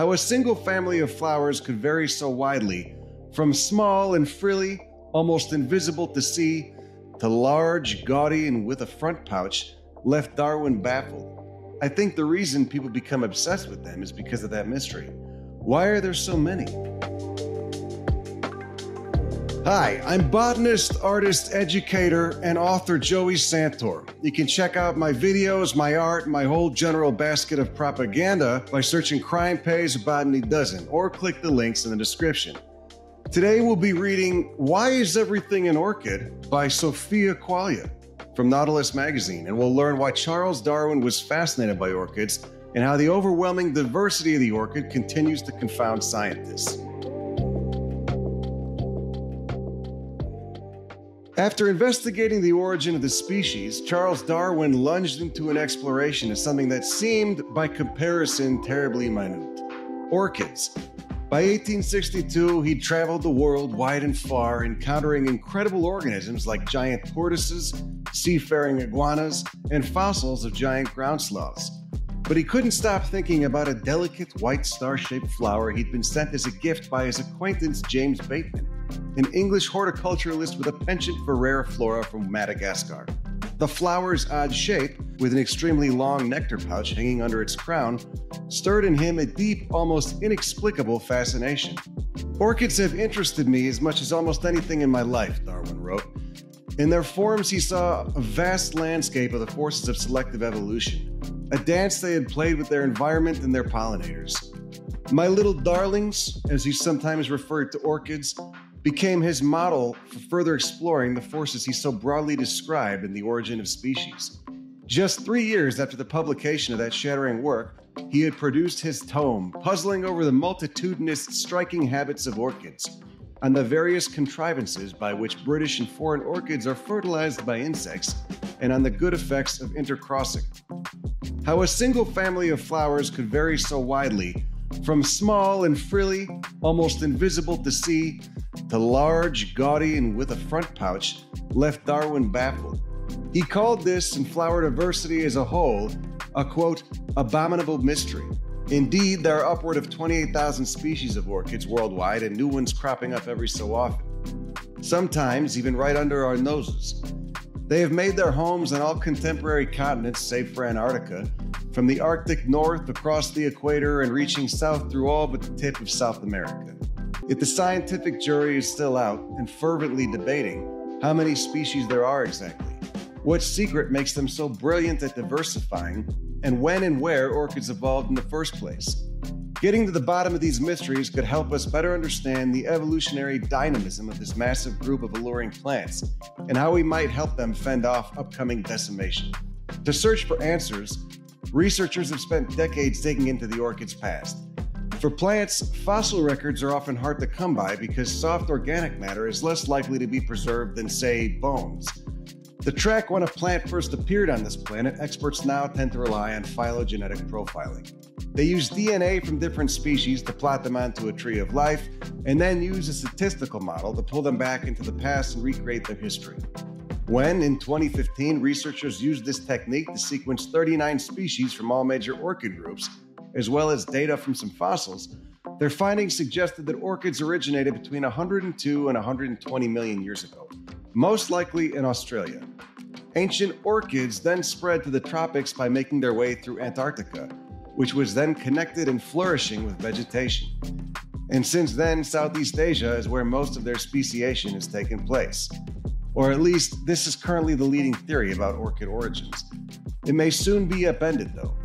how a single family of flowers could vary so widely from small and frilly, almost invisible to see, to large, gaudy, and with a front pouch, left Darwin baffled. I think the reason people become obsessed with them is because of that mystery. Why are there so many? Hi, I'm botanist, artist, educator, and author Joey Santore. You can check out my videos, my art, my whole general basket of propaganda by searching Crime Pays Botany Doesn't or click the links in the description. Today we'll be reading Why is Everything an Orchid by Sofia Quaglia from Nautilus Magazine, and we'll learn why Charles Darwin was fascinated by orchids and how the overwhelming diversity of the orchid continues to confound scientists. After investigating the origin of the species, Charles Darwin lunged into an exploration of something that seemed, by comparison, terribly minute orchids. By 1862, he'd traveled the world wide and far, encountering incredible organisms like giant tortoises, seafaring iguanas, and fossils of giant ground sloths. But he couldn't stop thinking about a delicate white star shaped flower he'd been sent as a gift by his acquaintance James Bateman an English horticulturalist with a penchant for rare flora from Madagascar. The flower's odd shape, with an extremely long nectar pouch hanging under its crown, stirred in him a deep, almost inexplicable fascination. Orchids have interested me as much as almost anything in my life, Darwin wrote. In their forms, he saw a vast landscape of the forces of selective evolution, a dance they had played with their environment and their pollinators. My little darlings, as he sometimes referred to orchids, became his model for further exploring the forces he so broadly described in The Origin of Species. Just three years after the publication of that shattering work, he had produced his tome, puzzling over the multitudinous, striking habits of orchids, and the various contrivances by which British and foreign orchids are fertilized by insects, and on the good effects of intercrossing. How a single family of flowers could vary so widely, from small and frilly, almost invisible to see, to large, gaudy, and with a front pouch, left Darwin baffled. He called this and flower diversity as a whole a quote, abominable mystery. Indeed, there are upward of 28,000 species of orchids worldwide and new ones cropping up every so often. Sometimes even right under our noses. They have made their homes on all contemporary continents save for Antarctica, from the Arctic north across the equator and reaching south through all but the tip of South America. Yet the scientific jury is still out and fervently debating how many species there are exactly, what secret makes them so brilliant at diversifying, and when and where orchids evolved in the first place. Getting to the bottom of these mysteries could help us better understand the evolutionary dynamism of this massive group of alluring plants and how we might help them fend off upcoming decimation. To search for answers, researchers have spent decades digging into the orchid's past for plants, fossil records are often hard to come by because soft organic matter is less likely to be preserved than, say, bones. To track when a plant first appeared on this planet, experts now tend to rely on phylogenetic profiling. They use DNA from different species to plot them onto a tree of life, and then use a statistical model to pull them back into the past and recreate their history. When, in 2015, researchers used this technique to sequence 39 species from all major orchid groups, as well as data from some fossils, their findings suggested that orchids originated between 102 and 120 million years ago, most likely in Australia. Ancient orchids then spread to the tropics by making their way through Antarctica, which was then connected and flourishing with vegetation. And since then, Southeast Asia is where most of their speciation has taken place. Or at least, this is currently the leading theory about orchid origins. It may soon be upended, though.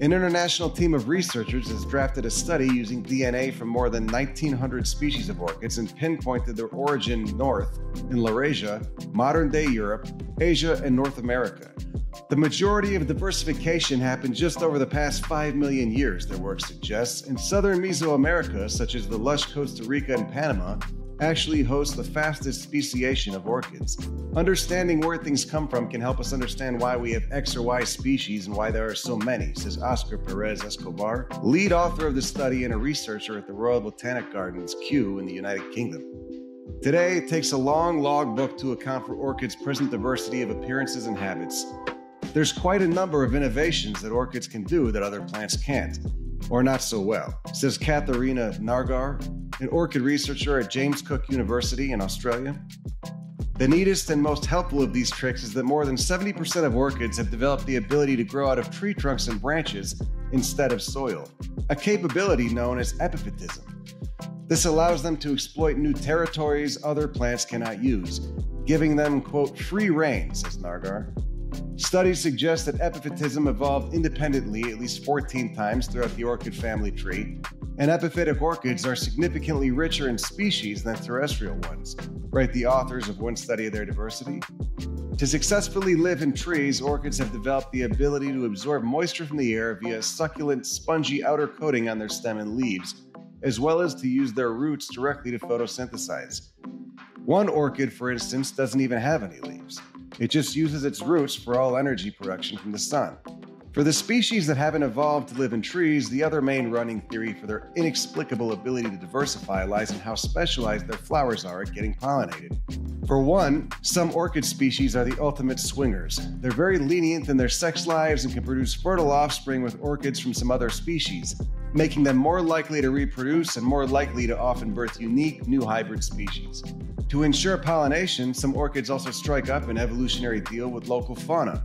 An international team of researchers has drafted a study using DNA from more than 1,900 species of orchids and pinpointed their origin north in Laurasia, modern day Europe, Asia, and North America. The majority of diversification happened just over the past 5 million years, their work suggests. In southern Mesoamerica, such as the lush Costa Rica and Panama, actually hosts the fastest speciation of orchids. Understanding where things come from can help us understand why we have X or Y species and why there are so many, says Oscar Perez Escobar, lead author of the study and a researcher at the Royal Botanic Gardens, Kew, in the United Kingdom. Today, it takes a long logbook to account for orchids' present diversity of appearances and habits. There's quite a number of innovations that orchids can do that other plants can't. or not so well, says Katharina Nargar, an orchid researcher at James Cook University in Australia. The neatest and most helpful of these tricks is that more than 70% of orchids have developed the ability to grow out of tree trunks and branches instead of soil, a capability known as epiphytism. This allows them to exploit new territories other plants cannot use, giving them, quote, free reign, says Nargar. Studies suggest that epiphytism evolved independently at least 14 times throughout the orchid family tree, and epiphytic orchids are significantly richer in species than terrestrial ones, write the authors of one study of their diversity. To successfully live in trees, orchids have developed the ability to absorb moisture from the air via a succulent, spongy outer coating on their stem and leaves, as well as to use their roots directly to photosynthesize. One orchid, for instance, doesn't even have any leaves. It just uses its roots for all energy production from the sun. For the species that haven't evolved to live in trees, the other main running theory for their inexplicable ability to diversify lies in how specialized their flowers are at getting pollinated. For one, some orchid species are the ultimate swingers. They're very lenient in their sex lives and can produce fertile offspring with orchids from some other species, making them more likely to reproduce and more likely to often birth unique new hybrid species. To ensure pollination, some orchids also strike up an evolutionary deal with local fauna.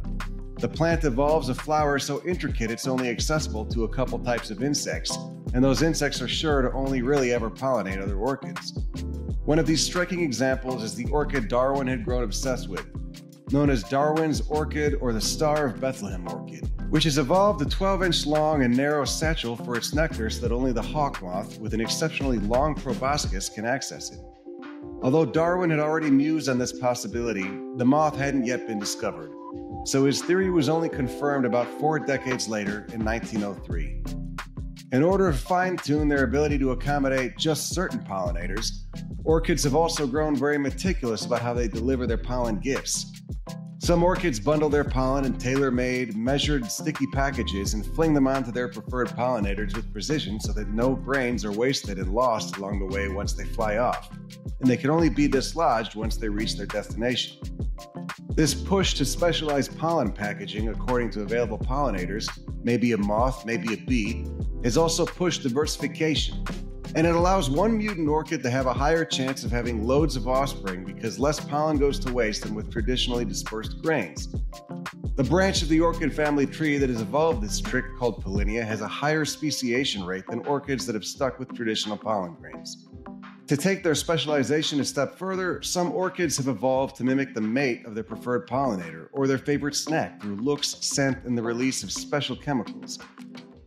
The plant evolves a flower so intricate it's only accessible to a couple types of insects, and those insects are sure to only really ever pollinate other orchids. One of these striking examples is the orchid Darwin had grown obsessed with, known as Darwin's orchid or the Star of Bethlehem orchid, which has evolved a 12 inch long and narrow satchel for its nectar so that only the hawk moth with an exceptionally long proboscis can access it. Although Darwin had already mused on this possibility, the moth hadn't yet been discovered, so his theory was only confirmed about four decades later in 1903. In order to fine tune their ability to accommodate just certain pollinators, orchids have also grown very meticulous about how they deliver their pollen gifts. Some orchids bundle their pollen in tailor made, measured, sticky packages and fling them onto their preferred pollinators with precision so that no grains are wasted and lost along the way once they fly off, and they can only be dislodged once they reach their destination. This push to specialize pollen packaging according to available pollinators, maybe a moth, maybe a bee, has also pushed diversification and it allows one mutant orchid to have a higher chance of having loads of offspring because less pollen goes to waste than with traditionally dispersed grains. The branch of the orchid family tree that has evolved this trick, called Pollinia, has a higher speciation rate than orchids that have stuck with traditional pollen grains. To take their specialization a step further, some orchids have evolved to mimic the mate of their preferred pollinator or their favorite snack through looks, scent, and the release of special chemicals.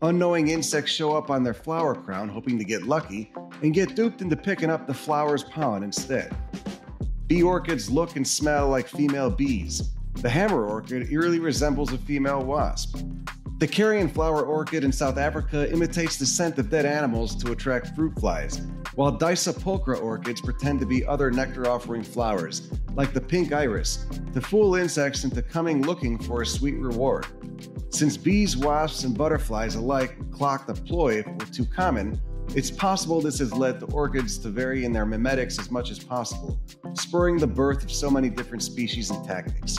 Unknowing insects show up on their flower crown hoping to get lucky and get duped into picking up the flower's pollen instead. Bee orchids look and smell like female bees. The hammer orchid eerily resembles a female wasp. The carrion flower orchid in South Africa imitates the scent of dead animals to attract fruit flies, while Disa pulchra orchids pretend to be other nectar offering flowers, like the pink iris, to fool insects into coming looking for a sweet reward. Since bees, wasps, and butterflies alike clock the ploy if it were too common, it's possible this has led the orchids to vary in their mimetics as much as possible, spurring the birth of so many different species and tactics.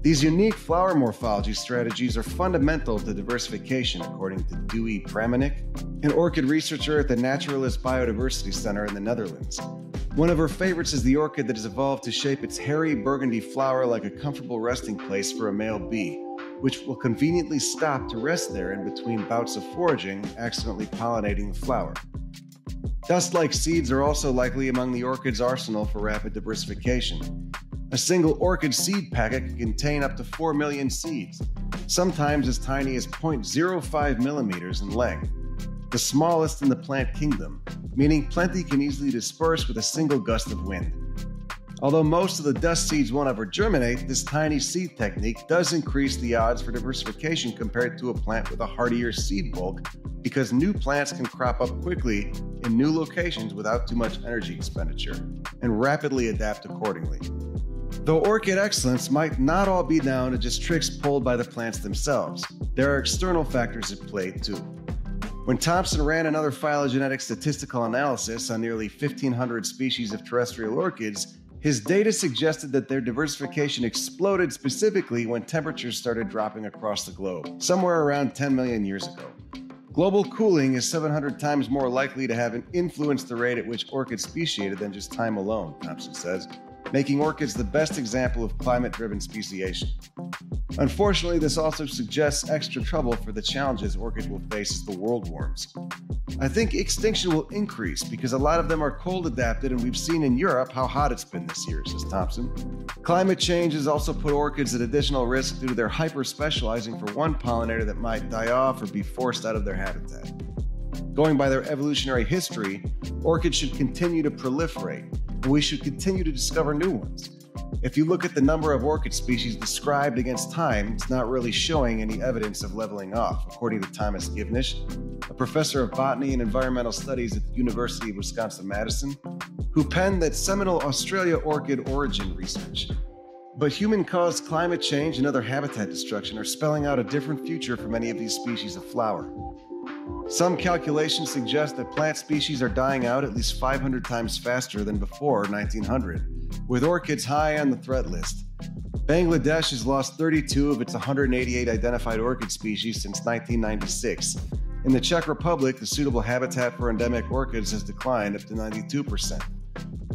These unique flower morphology strategies are fundamental to diversification, according to Dewi Pramanik, an orchid researcher at the Naturalis Biodiversity Center in the Netherlands. One of her favorites is the orchid that has evolved to shape its hairy burgundy flower like a comfortable resting place for a male bee, which will conveniently stop to rest there in between bouts of foraging, accidentally pollinating the flower. Dust like seeds are also likely among the orchid's arsenal for rapid diversification. A single orchid seed packet can contain up to 4 million seeds, sometimes as tiny as 0.05 millimeters in length, the smallest in the plant kingdom, meaning plenty can easily disperse with a single gust of wind. Although most of the dust seeds won't ever germinate, this tiny seed technique does increase the odds for diversification compared to a plant with a hardier seed bulk because new plants can crop up quickly in new locations without too much energy expenditure and rapidly adapt accordingly. Though orchid excellence might not all be down to just tricks pulled by the plants themselves, there are external factors at play too. When Thompson ran another phylogenetic statistical analysis on nearly 1,500 species of terrestrial orchids, his data suggested that their diversification exploded specifically when temperatures started dropping across the globe, somewhere around 10 million years ago. Global cooling is 700 times more likely to have influenced the rate at which orchids speciated than just time alone, Thompson says, making orchids the best example of climate driven speciation. Unfortunately, this also suggests extra trouble for the challenges orchids will face as the world warms. I think extinction will increase because a lot of them are cold adapted, and we've seen in Europe how hot it's been this year, says Thompson. Climate change has also put orchids at additional risk due to their hyper specializing for one pollinator that might die off or be forced out of their habitat. Going by their evolutionary history, orchids should continue to proliferate, and we should continue to discover new ones. If you look at the number of orchid species described against time, it's not really showing any evidence of leveling off, according to Thomas Givnish, a professor of botany and environmental studies at the University of Wisconsin Madison, who penned that seminal Australia orchid origin research. But human caused climate change and other habitat destruction are spelling out a different future for many of these species of flower. Some calculations suggest that plant species are dying out at least 500 times faster than before 1900, with orchids high on the threat list. Bangladesh has lost 32 of its 188 identified orchid species since 1996. In the Czech Republic, the suitable habitat for endemic orchids has declined up to 92%.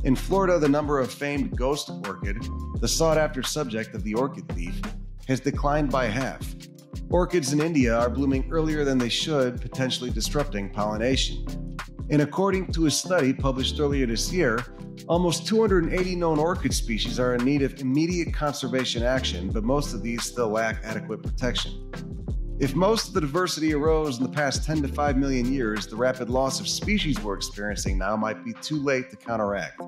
In Florida, the number of famed ghost orchid, the sought after subject of the orchid thief, has declined by half. Orchids in India are blooming earlier than they should, potentially disrupting pollination. And according to a study published earlier this year, almost 280 known orchid species are in need of immediate conservation action, but most of these still lack adequate protection. If most of the diversity arose in the past 10 to 5 million years, the rapid loss of species we're experiencing now might be too late to counteract.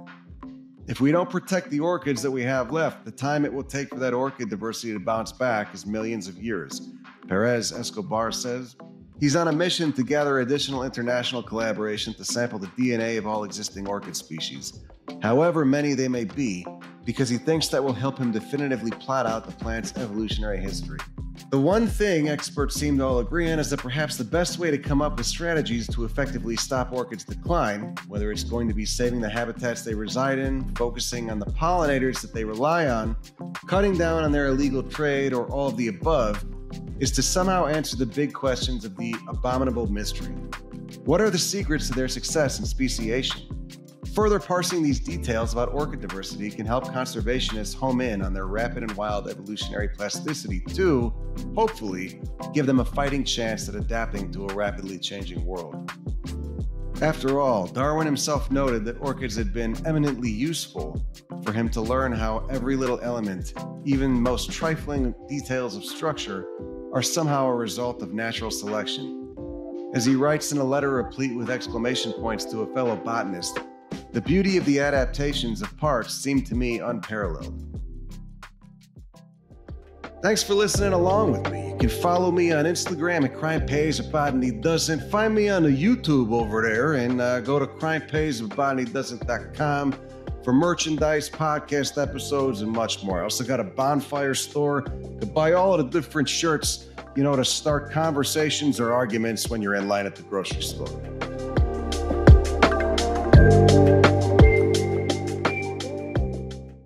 If we don't protect the orchids that we have left, the time it will take for that orchid diversity to bounce back is millions of years. Perez Escobar says he's on a mission to gather additional international collaboration to sample the DNA of all existing orchid species, however many they may be, because he thinks that will help him definitively plot out the plant's evolutionary history. The one thing experts seem to all agree on is that perhaps the best way to come up with strategies to effectively stop orchids' decline, whether it's going to be saving the habitats they reside in, focusing on the pollinators that they rely on, cutting down on their illegal trade, or all of the above, is to somehow answer the big questions of the abominable mystery. What are the secrets to their success in speciation? Further parsing these details about orchid diversity can help conservationists home in on their rapid and wild evolutionary plasticity to, hopefully, give them a fighting chance at adapting to a rapidly changing world. After all, Darwin himself noted that orchids had been eminently useful for him to learn how every little element, even most trifling details of structure, are somehow a result of natural selection. As he writes in a letter replete with exclamation points to a fellow botanist, the beauty of the adaptations of parts seemed to me unparalleled. Thanks for listening along with me. You can follow me on Instagram at Crime Pays if Botany Doesn't. Find me on the YouTube over there and uh, go to crimepaysifbotanydoesn't.com for merchandise, podcast episodes, and much more. I also got a bonfire store. to buy all of the different shirts, you know, to start conversations or arguments when you're in line at the grocery store.